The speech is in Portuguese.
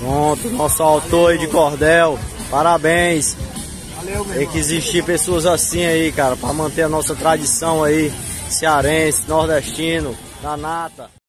Pronto, nosso autor aí de cordel. Parabéns. Valeu, Tem que existir pessoas assim aí, cara, para manter a nossa tradição aí, cearense, nordestino, da nata.